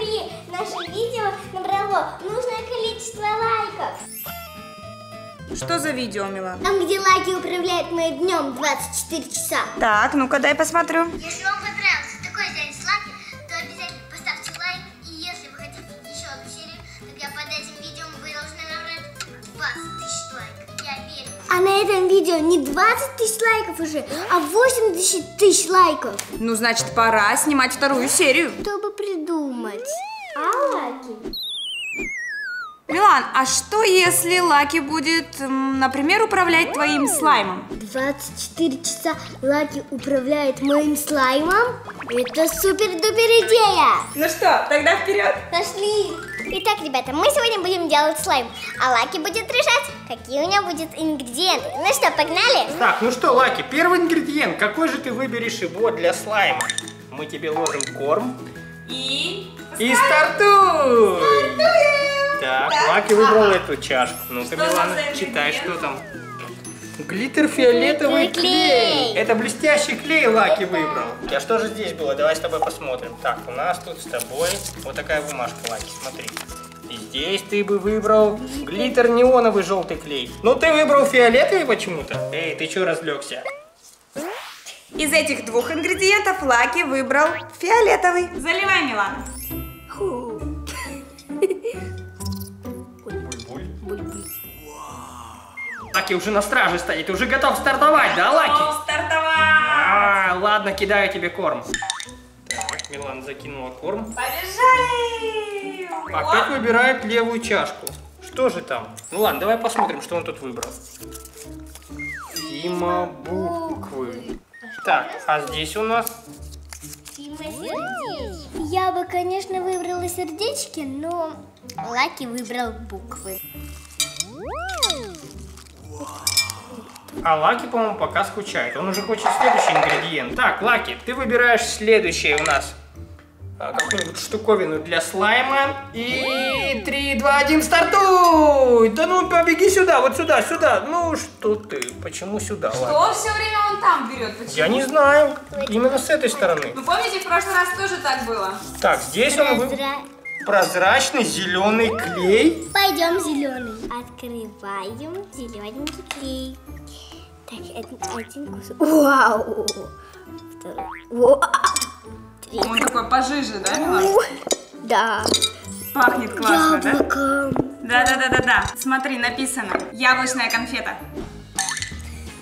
смотри, наше видео набрало нужное количество лайков. Что за видео, Милан? Там, где лайки управляют моим днем 24 часа. Так, ну-ка дай посмотрю. Если вам этом видео не 20 тысяч лайков уже, а 80 тысяч лайков. Ну, значит, пора снимать вторую серию. Чтобы придумать. А лайки? Милан, а что если Лаки будет, например, управлять твоим слаймом? 24 часа Лаки управляет моим слаймом? Это супер-дупер идея! Ну что, тогда вперед. Пошли! Итак, ребята, мы сегодня будем делать слайм, а Лаки будет решать, какие у него будут ингредиенты. Ну что, погнали? Так, ну что, Лаки, первый ингредиент. Какой же ты выберешь его для слайма? Мы тебе ложим корм И... и стартуй! Так, Лаки выбрал эту чашку. Ну-ка, Милана, читай, что там. Глиттер фиолетовый клей. клей. Это блестящий клей Лаки выбрал. А что же здесь было? Давай с тобой посмотрим. Так, у нас тут с тобой вот такая бумажка, Лаки, смотри. И здесь ты бы выбрал глиттер неоновый желтый клей. Ну ты выбрал фиолетовый почему-то. Эй, ты что разлегся? Из этих двух ингредиентов Лаки выбрал фиолетовый. Заливай, Милана. Лаки уже на страже стоит, уже готов стартовать, да, Лаки? стартовать! А, ладно, кидаю тебе корм. Так, Милан закинула корм. Побежали! Опять выбирает левую чашку. Что же там? Ну ладно, давай посмотрим, что он тут выбрал. Тима буквы. Так, а здесь у нас... Я бы, конечно, выбрала сердечки, но Лаки выбрал буквы. А Лаки, по-моему, пока скучает. Он уже хочет следующий ингредиент. Так, Лаки, ты выбираешь следующее у нас. а, Какую-нибудь штуковину для слайма. И 3, 2, 1, стартуй! Да ну, побеги сюда, вот сюда, сюда. Ну, что ты? Почему сюда, Лаки? Что все время он там берет? Почему? Я не знаю. Именно с этой стороны. Ну помните, в прошлый раз тоже так было? Так, здесь он вы- Прозра- прозрачный зеленый клей. Пойдем зеленый. Открываем зелененький клей. Так, один, один кусок. Вау! Второй. Вау! Третий. Он такой пожиже, да, Милан? Да. Пахнет классно, да? Яблоком. Да-да-да-да-да. Смотри, написано. Яблочная конфета.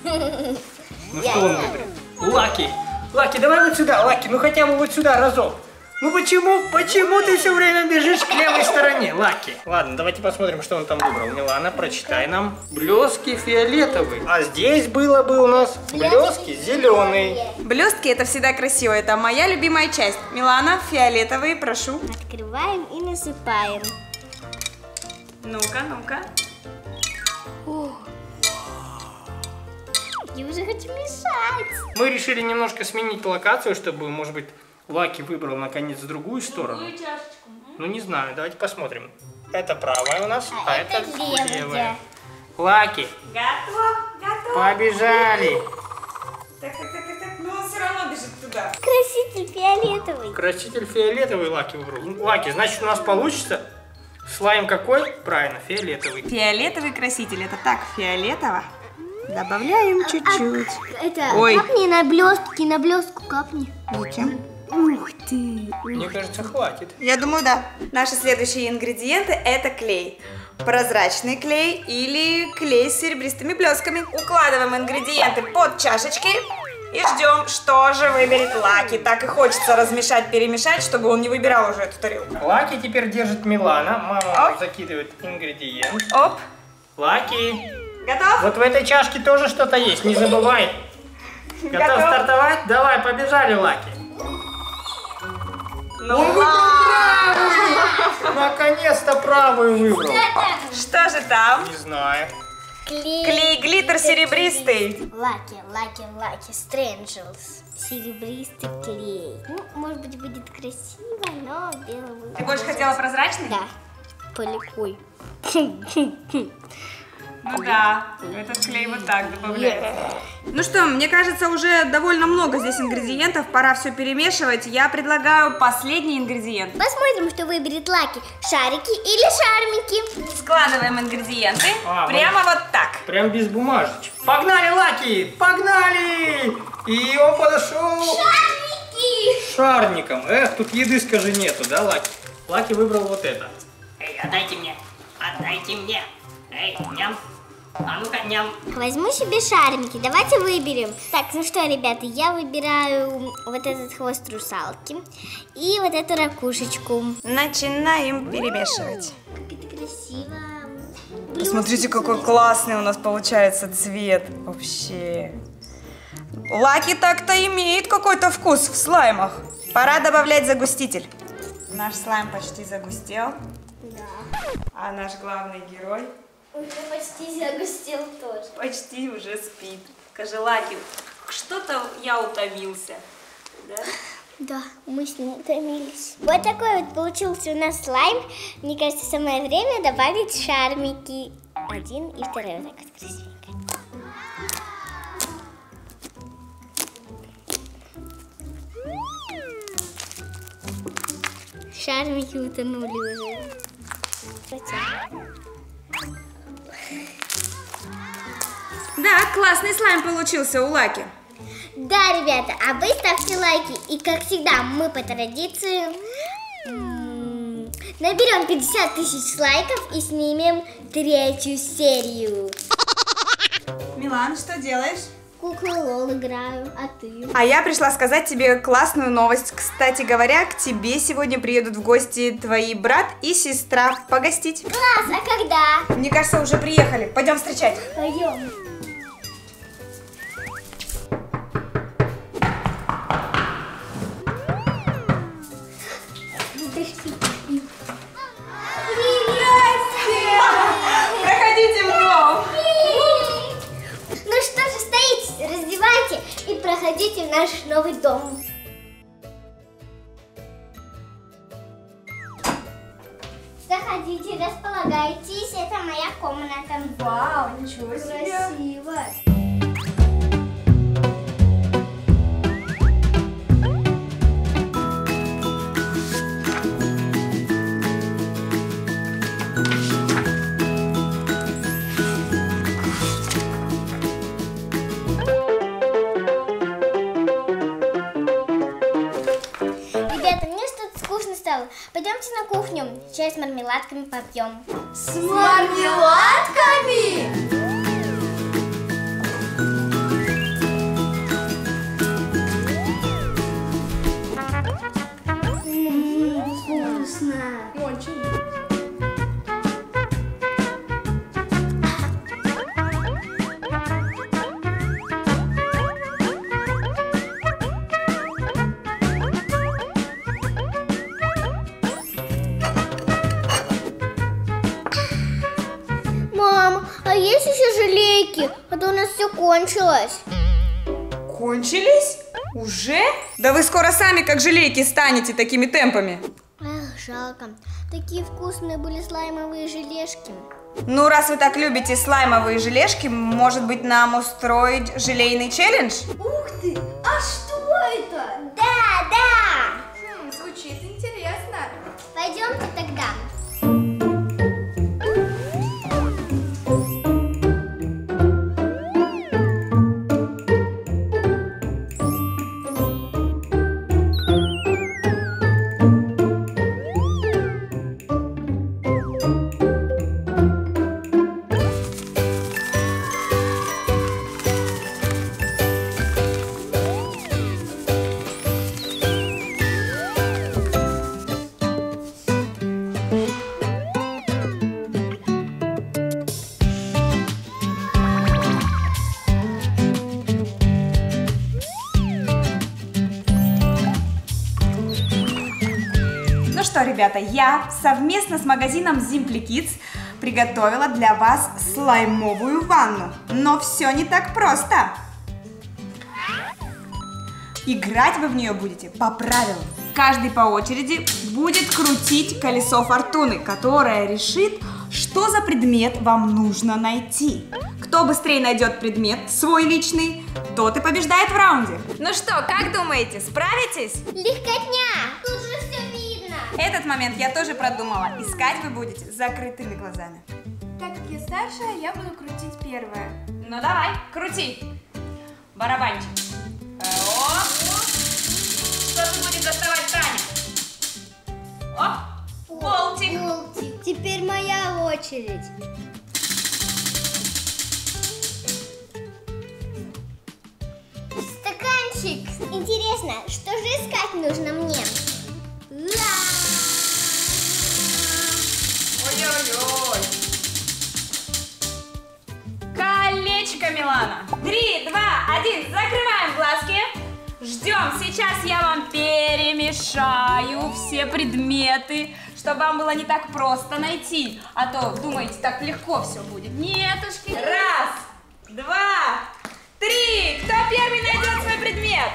Ну что он выберет? Лаки. Лаки, давай вот сюда, Лаки, ну хотя бы вот сюда разок. Ну почему, почему ты все время бежишь к левой стороне, Лаки? Ладно, давайте посмотрим, что он там выбрал. Милана, прочитай нам. Блески фиолетовый. А здесь было бы у нас блески зеленый. Блестки это всегда красиво. Это моя любимая часть. Милана, фиолетовые, прошу. Открываем и насыпаем. Ну-ка, ну-ка. Я уже хочу мешать. Мы решили немножко сменить локацию, чтобы, может быть, Лаки выбрал наконец другую сторону. Ну не знаю, давайте посмотрим. Это правая у нас, а, А это, это левая. левая. Лаки, Готов, готов. побежали. Так, так, так, так, так. Ну он все равно бежит туда. Краситель фиолетовый. Краситель фиолетовый Лаки выбрал. Ну, Лаки, значит у нас получится слайм какой? Правильно, фиолетовый. Фиолетовый краситель. Это так, фиолетово. Добавляем чуть-чуть. Это Ой. капни на блестки, на блестку капни. Зачем? Ух ты. Мне кажется, хватит. Я думаю, да. Наши следующие ингредиенты это клей. Прозрачный клей или клей с серебристыми блесками. Укладываем ингредиенты под чашечки и ждем, что же выберет Лаки. Так и хочется размешать, перемешать, чтобы он не выбирал уже эту тарелку. Лаки теперь держит Милана. Мама Оп. закидывает ингредиент. Оп, Лаки, готов? вот в этой чашке тоже что-то есть, не забывай. Готов Готов. стартовать? Давай, побежали, Лаки. Ну, Наконец-то правую выбрал. что же там? Не знаю. Клей. Клей глиттер серебристый. Лаки, лаки, лаки, стрэнджелс. Серебристый клей. Ну, может быть, будет красиво, но белый. Ты больше хотела прозрачный? Да. Поликуй. Ну да, этот клей вот так добавляется. Ну что, мне кажется, уже довольно много здесь ингредиентов, пора все перемешивать. Я предлагаю последний ингредиент. Посмотрим, что выберет Лаки. Шарики или шармики? Складываем ингредиенты А, прямо вот так. Прям без бумажечек. Погнали, Лаки! Погнали! И он подошел Шарики! к шарникам. Эх, тут еды, скажи, нету, да, Лаки? Лаки выбрал вот это. Эй, отдайте мне! Отдайте мне! Эй, ням! А ну-ка, ням! Возьму себе шармики. Давайте выберем. Так, ну что, ребята, я выбираю вот этот хвост русалки и вот эту ракушечку. Начинаем перемешивать. Как это красиво. Посмотрите, какой классный у нас получается цвет. Вообще. Лаки так-то имеет какой-то вкус в слаймах. Пора добавлять загуститель. Наш слайм почти загустел, Да. а наш главный герой Уже почти загустел тоже. почти уже спит. Скажи, Лаки, что-то я утомился. Да? Да, мы с ним утомились. Вот такой вот получился у нас слайм. Мне кажется, самое время добавить шармики. Один и второй вот так вот красивенько. Шармики утонули уже. Потом. Да, классный слайм получился у Лаки. Да, ребята, а вы ставьте лайки. И как всегда, мы по традиции наберем 50 тысяч лайков и снимем третью серию. Милан, что делаешь? Куклу Лол играю, а ты? А я пришла сказать тебе классную новость. Кстати говоря, к тебе сегодня приедут в гости твои брат и сестра погостить. Класс, а когда? Мне кажется, уже приехали. Пойдем встречать. Пойдем. Проходите в наш новый дом. Скучно стало. Пойдемте на кухню, чай с мармеладками попьем. С мармеладками? Все кончилось. Кончились? Уже? Да вы скоро сами как желейки станете такими темпами. Эх, жалко. Такие вкусные были слаймовые желешки. Ну, раз вы так любите слаймовые желешки, может быть, нам устроить желейный челлендж? Ух ты! А что это? Что, ребята, я совместно с магазином Simply Kids приготовила для вас слаймовую ванну. Но все не так просто. Играть вы в нее будете по правилам. Каждый по очереди будет крутить колесо фортуны, которое решит, что за предмет вам нужно найти. Кто быстрее найдет предмет свой личный, тот и побеждает в раунде. Ну что, как думаете, справитесь? Легкотня. Этот момент я тоже продумала. Искать вы будете с закрытыми глазами. Так как я старшая, я буду крутить первое. Ну давай, крути. Барабанчик. Э, О! Что ты будет доставать, Таня? О! Болтик. Болтик. Теперь моя очередь. Стаканчик. Интересно, что же искать нужно мне? Ждем. Сейчас я вам перемешаю все предметы, чтобы вам было не так просто найти. А то думаете, так легко все будет. Нетушки. Раз, два, три. Кто первый найдет свой предмет?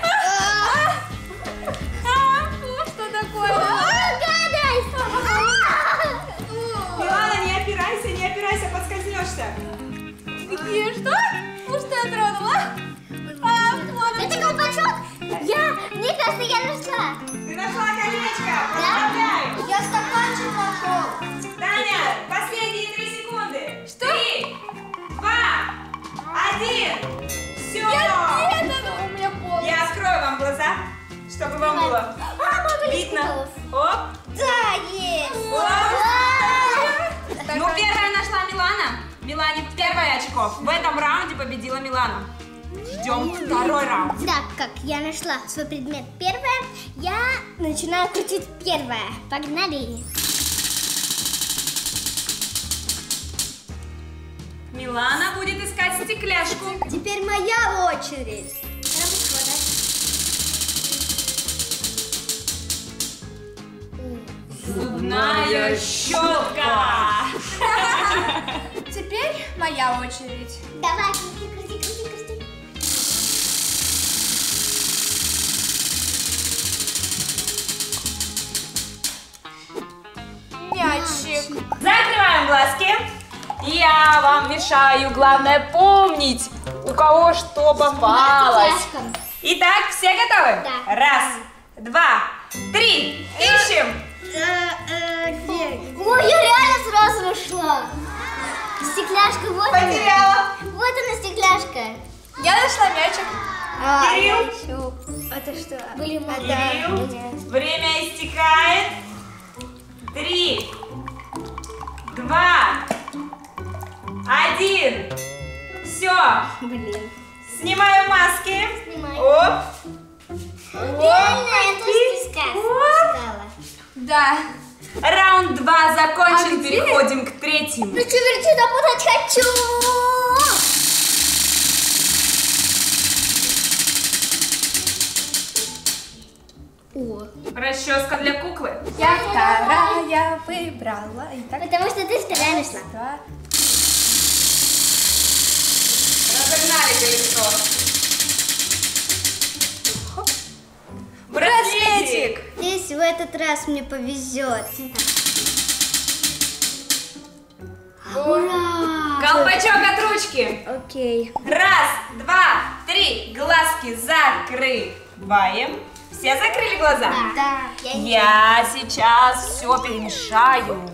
Я, кажется, я нашла. Ты нашла колечко. Да? Поздравляю. Я стаканчик нашел. Таня, последние три секунды. Что? Три, два, один. Все. Это у меня пол. Я открою вам глаза, чтобы вам было А, видно. Оп. Да, есть. Оп. Ну, первая нашла Милана. Милане первое очко. В этом раунде победила Милана. Ждем второй раунд. Так как я нашла свой предмет первое, я начинаю крутить первое. Погнали. Милана будет искать стекляшку. Теперь моя очередь. Зубная щетка. Теперь моя очередь. Давай, крути, крути, крути, крути. Закрываем глазки. Я вам мешаю. Главное помнить, у кого что попалось. Итак, все готовы? Да. Раз, два, три. Ищем. Ой, я реально сразу нашла. Стекляшка, вот она. Потеряла. Вот она, стекляшка. Я нашла мячик. Кирилл. Это что? Блин, Кирилл. Время истекает. Три, два, один. Все. Блин. Снимаю маски. Снимай. Оп. Да. Раунд два закончен. А? Переходим к третьему. Ну что, верчу, запутать хочу. Расческа для куклы. Я вторая выбрала. Итак, Потому что ты вторая нашла. два. Разогнали колесо. Браслетик. Здесь в этот раз мне повезет. Ура! Колпачок от ручки. Окей. Раз, два, три. Глазки закрываем. Все закрыли глаза? Да. Я не- Я сейчас все перемешаю,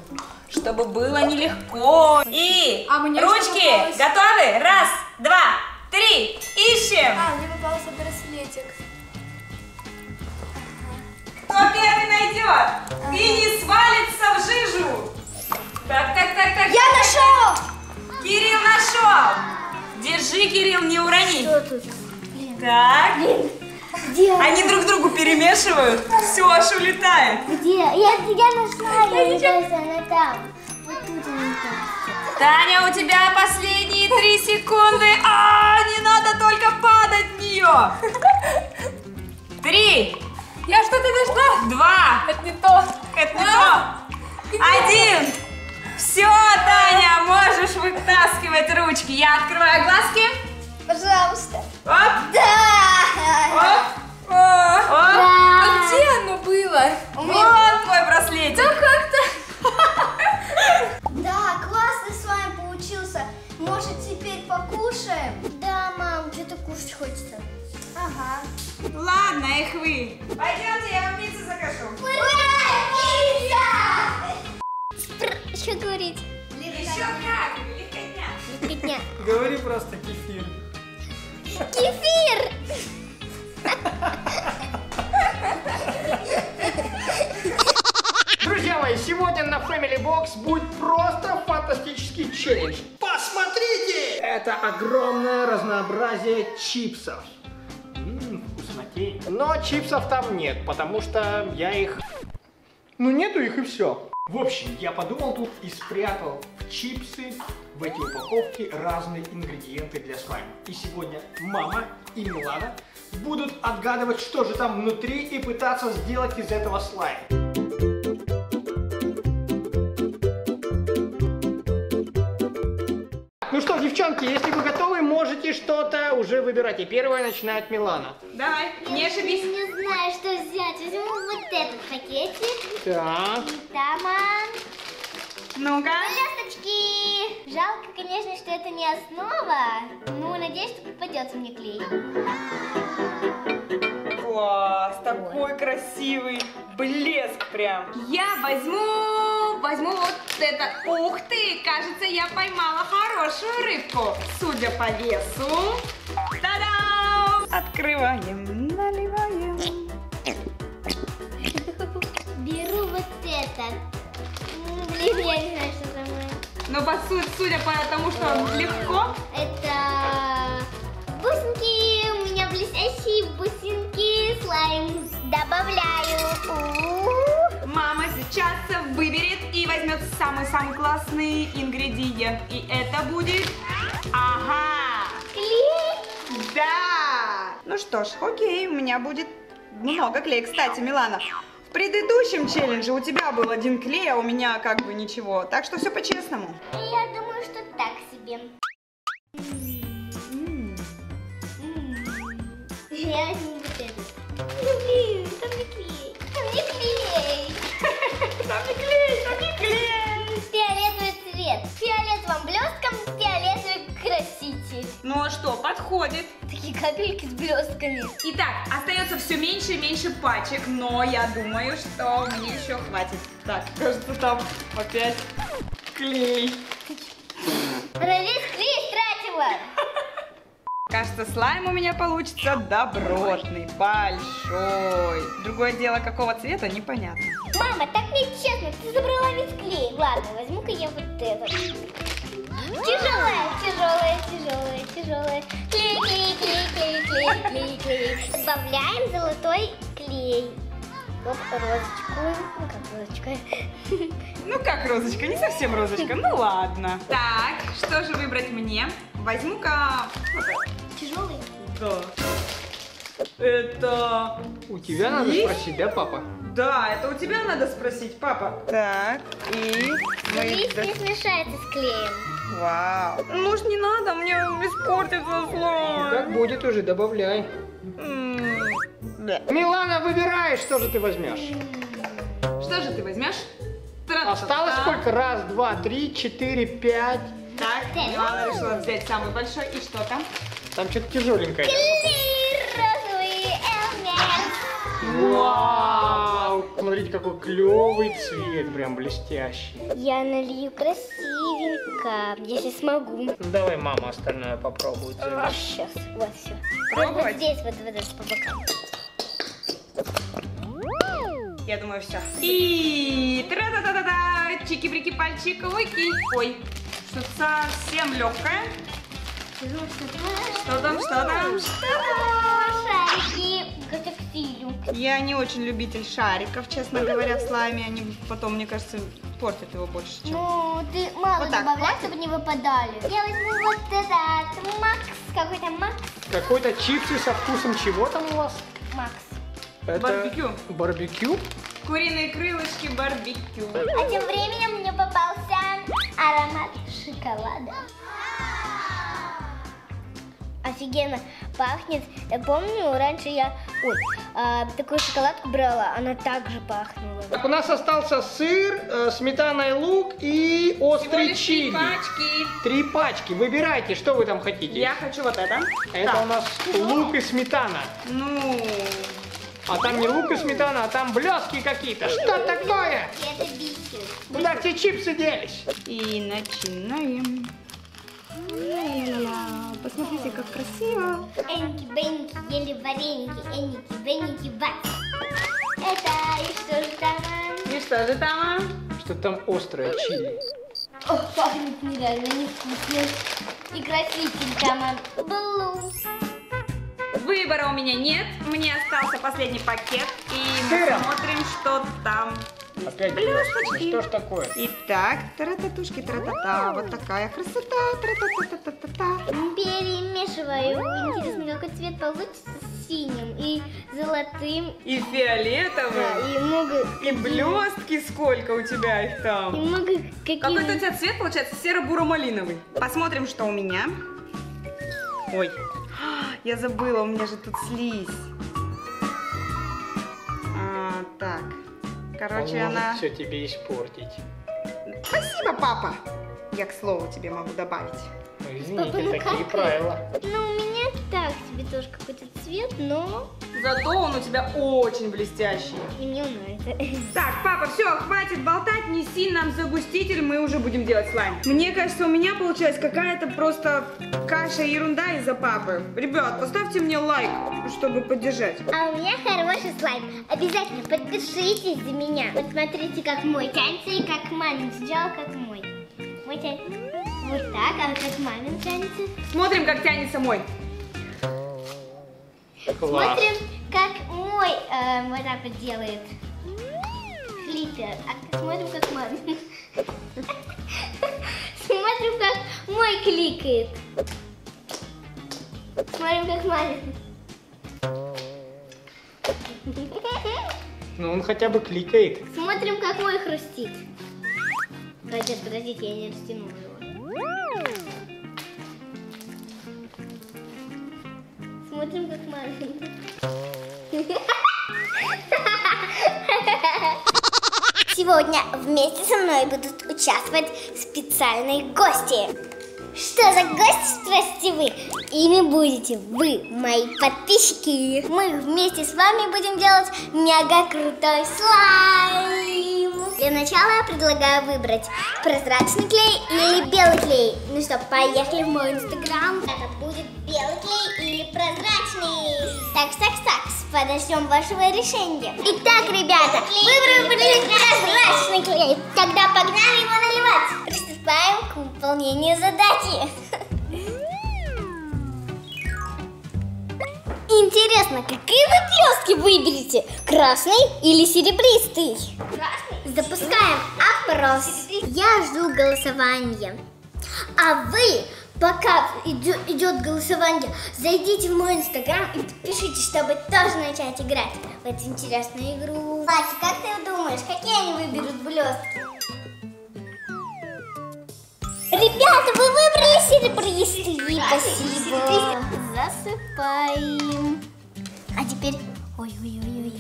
чтобы было нелегко. И А ручки готовы? Раз, два, три. Ищем. А, мне попался браслетик. Кто первый найдет и не свалится в жижу? Так, так, так, так. Я нашел! Кирилл нашел. Держи, Кирилл, не урони. Что тут? Так. Где? Они друг другу перемешивают. Все аж улетает. Где? Я, я нашла ее, мне кажется, она там. Вот тут она кажется. Таня, у тебя последние три секунды. А, не надо только падать в нее. Три, Я что-то нашла. два, Это не то. это не то. Один. Все, Таня, можешь вытаскивать ручки. Я открываю глазки. Пожалуйста. Оп, Да! оп, чипсов. Ммм, вкуснотень. Но чипсов там нет, потому что я их... Ну нету их и все. В общем, я подумал тут и спрятал в чипсы, в эти упаковки разные ингредиенты для слайма. И сегодня мама и Милана будут отгадывать, что же там внутри и пытаться сделать из этого слайм. Девчонки, если вы готовы, можете что-то уже выбирать. И первая начинает Милана. Давай, не ошибись. Не знаю, что взять. Возьму вот этот пакетик. Так. И там Ну-ка. Ласточки! Жалко, конечно, что это не основа. Ну, надеюсь, что попадется мне клей. Класс, такой красивый блеск прям. Я возьму, возьму вот это. Ух ты, кажется, я поймала хорошую рыбку, судя по весу. Та-дам! Открываем, наливаем. Беру вот этот. М, Блин, я не знаю, что самое. Но по су- судя по тому, что он легко, Это Добавляю. Мама сейчас выберет и возьмет самый-самый классный ингредиент. И это будет... Ага! Клей. Да! Ну что ж, окей, у меня будет много клея. Кстати, Милана, в предыдущем челлендже у тебя был один клей, а у меня как бы ничего. Так что все по-честному. Я думаю, что так себе. Я возьму там не клей. Там не клей. Там не клей, там не клей! Фиолетовый цвет. Фиолетовым блестком фиолетовый краситель. Ну а что, подходит. Такие капельки с блестками. Итак, остается все меньше и меньше пачек, но я думаю, что мне еще хватит. Так, кажется, там опять клей. Истратила. Кажется, слайм у меня получится добротный, большой. Другое дело, какого цвета, непонятно. Мама, так нечестно. Ты забрала весь клей. Ладно, возьму-ка я вот этот. Тяжелая, тяжелая, тяжелая, тяжелая. Клей, клей, клей, клей, клей, клей, клей. Добавляем золотой клей. Оп, розочку. Ну, как розочка. Ну как розочка, не совсем розочка, ну ладно. Так, что же выбрать мне? Возьму-ка... вот это. Тяжелый. Да. Это... У тебя надо Есть? спросить, да, папа? Да, это у тебя надо спросить, папа. Так, и... Лист не смешается с клеем. Вау. Ну ж не надо, мне испортится слой. Как будет уже, добавляй. Да. Милана, выбирай, что же ты возьмешь. Что же ты возьмешь? Тра-та-та. Осталось сколько? Раз, два, три, четыре, пять. Так, Милана решила взять самый большой. И что там? Там что-то тяжеленькое. Вау! Смотрите, какой клевый цвет, прям блестящий. Я налью красивенько, если смогу. Ну, давай мама остальное попробует. Сейчас, вот все. Пробовать? Вот здесь, вот, вот здесь по бокам. Я думаю, все. И тра-та-та-та-та, чики-брики пальчиковыки. Ой, что-то совсем легкое. Что там, что там, что там? Шарики. Я не очень любитель шариков, честно говоря, в слайме. Они потом, мне кажется, портят его больше, чем... Ну, ты мало Вот так, добавляй, хватит? чтобы не выпадали. Я возьму вот этот Макс, какой-то Макс. Какой-то чипсы со вкусом чего там у вас? Макс. Это Барбекю. Барбекю? Куриные крылышки барбекю. А тем временем мне попался аромат шоколада. Офигенно пахнет. Я помню, раньше я ой, а, такую шоколадку брала, она также пахнула. Так, у нас остался сыр, э, сметана и лук и Всего острый лишь три чили. пачки. Три пачки. Выбирайте, что вы там хотите. Я хочу вот это. Это Так, у нас лук и сметана. Ну, А там не лук и сметана, а там блески какие-то. Что такое? Это бисер. Куда все чипсы делись? И начинаем. Ла-ла-ла-ла. Посмотрите, как красиво. Эники, беники, ели вареники, эники, беники, бац. Это и что же там? И что же там? Что там острое чили. О, пахнет нереально невкусно. И краситель там был. Выбора у меня нет. Мне остался последний пакет. И мы Сыром. смотрим, что там. Опять Блесточки. Что ж такое? Итак, тарататушки, тра-та-та. Вот такая красота. Тра-та-та-та-та-та. Перемешиваю. Интересно, какой цвет получится с синим и золотым. И Да, фиолетовый. и много... И блестки сколько у тебя их И там. много каких... Какой-то у тебя цвет получается серо-буро-малиновый. Посмотрим, что у меня. Ой, я забыла, у меня же тут слизь. А, так, короче, Он она... все тебе испортить. Спасибо, папа. Я к слову тебе могу добавить. Ну, Папа, извините, ну такие какая? правила. Ну, у меня так себе тоже какой-то цвет, но Зато он у тебя очень блестящий. и мне нравится. Так, папа, все, хватит болтать, неси нам загуститель, мы уже будем делать слайм. Мне кажется, у меня получилась какая-то просто каша и ерунда из-за папы. Ребят, поставьте мне лайк, чтобы поддержать. А у меня хороший слайм. Обязательно подпишитесь за меня. Вот смотрите, как мой тянется и как мамин сделал, как мой. Мой тянется вот так, а вот как мамин тянется. Смотрим, как тянется мой. Класс. Смотрим, как мой э, так вот делает. Флиппер. А смотрим, как мамин. Смотрим, как мой кликает. Смотрим, как мамин. Ну он хотя бы кликает. Смотрим, как мой хрустит. Подождите, подождите, я не растянула Сегодня вместе со мной будут участвовать специальные гости. Что за гости, спросите вы? Ими будете вы, мои подписчики. Мы вместе с вами будем делать мега крутой слайм. Для начала я предлагаю выбрать прозрачный клей или белый клей. Ну что, поехали в мой инстаграм. Это будет белый клей или прозрачный. Так, так, так, подождем вашего решения. Итак, ребята, выбрали прозрачный клей. Тогда погнали его наливать. Приступаем к выполнению задачи. Интересно, какие вы блестки выберете? Красный или серебристый? Красный. Запускаем опрос. Я жду голосования. А вы, пока идет голосование, зайдите в мой инстаграм и подпишитесь, чтобы тоже начать играть в эту интересную игру. Вася, как ты думаешь, какие они выберут блестки? Ребята, вы выбрали серебристый. Спасибо. Засыпаем. А теперь... Ой-ой-ой-ой-ой.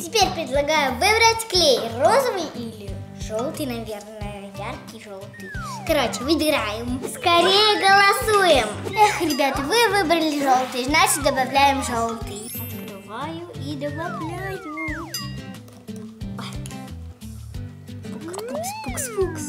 Теперь предлагаю выбрать клей. Розовый или желтый, наверное. Яркий желтый. Короче, выбираем. Скорее голосуем. Эх, ребята, вы выбрали желтый, значит добавляем желтый. Открываю и добавляю. Пукс, пукс, пукс.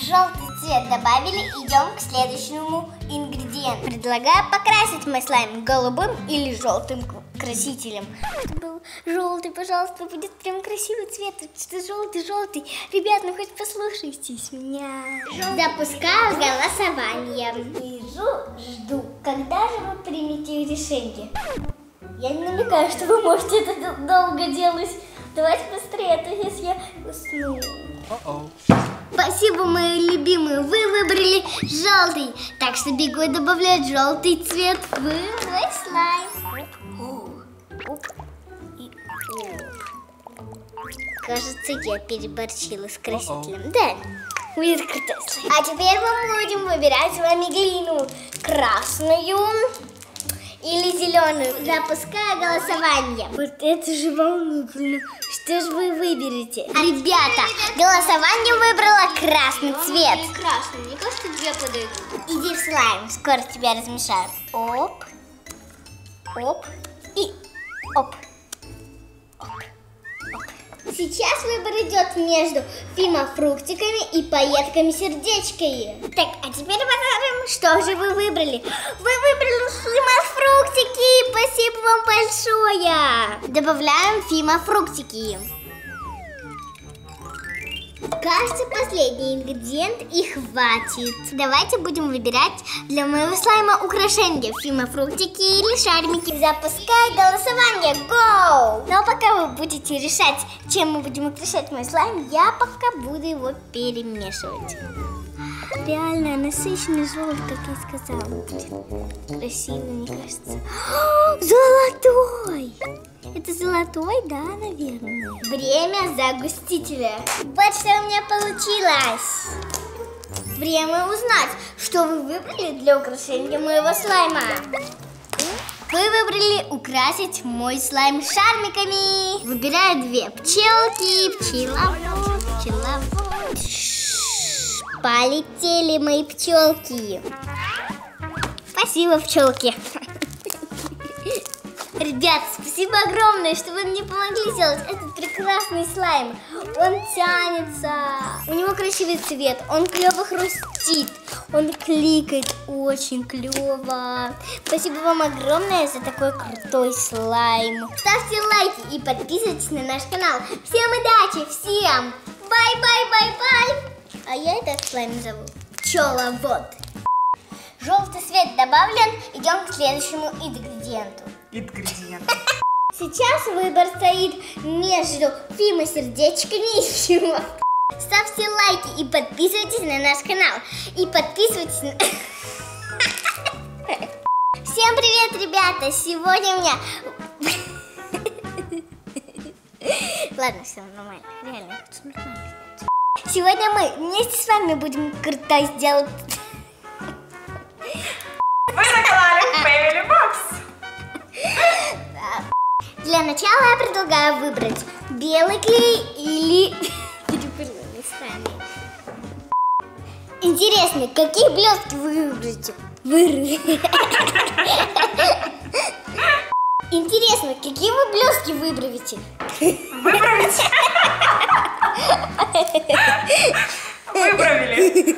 Желтый цвет добавили, идем к следующему ингредиенту. Предлагаю покрасить мой слайм голубым или желтым красителем. Это был желтый, пожалуйста, будет прям красивый цвет. Что желтый, желтый. Ребят, ну хоть послушайтесь меня. Запускаю голосование. Сижу, жду. Когда же вы примете решение? Я не намекаю, что вы можете это дол- долго делать. Давайте быстрее, а то если я усну. Спасибо, мои любимые, вы выбрали желтый. Так что бегу и добавлять желтый цвет в мой слайм. Кажется, я переборчила с красителем. Да, будет крутой слайм. А теперь мы будем выбирать с вами глину. Красную или зеленую. Запускаю голосование. Вот это же волнительно. Что же вы выберете? Ребята, голосование выбрало красный цвет. Красный, мне кажется, две подойдут. Иди в слайм, скоро тебя размешаю. Оп Оп. И оп. Оп. Сейчас выбор идет между фимофруктиками и пайетками-сердечками. Так, а теперь посмотрим, что же вы выбрали. Вы выбрали фимофруктики. Спасибо вам большое. Добавляем фимофруктики. Кажется, последний ингредиент и хватит. Давайте будем выбирать для моего слайма украшения. Фимофруктики или шармики. Запускай голосование. Go! Но пока вы будете решать, чем мы будем украшать мой слайм, я пока буду его перемешивать. Реально насыщенный желтый, как я сказала. Будет красивый, мне кажется. Золотой! Это золотой, да, наверное? Время загустителя. Вот что у меня получилось. Время узнать, что вы выбрали для украшения моего слайма. Вы выбрали украсить мой слайм шармиками. Выбираю две пчелки, пчеловод, пчеловод. Полетели мои пчелки. Спасибо, пчелки. Ребят, спасибо огромное, что вы мне помогли сделать этот прекрасный слайм. Он тянется, у него красивый цвет, он клево хрустит, он кликает очень клево. Спасибо вам огромное за такой крутой слайм. Ставьте лайки и подписывайтесь на наш канал. Всем удачи, всем bye-bye-bye-bye. А я этот слайм зову пчеловод. Желтый цвет добавлен, идем к следующему ингредиенту. Ингредиент. Сейчас выбор стоит между фимо-сердечками и фимо. Ставьте лайки и подписывайтесь на наш канал. И подписывайтесь на... Всем привет, ребята! Сегодня у меня... Ладно, все нормально. Реально, все нормально. Сегодня мы вместе с вами будем круто сделать... Вы заказали Family Box. Для начала я предлагаю выбрать белый клей или местами. Интересно, какие блестки вы выберете? Вы... Интересно, какие вы блестки выберете? Выправить. Выправили.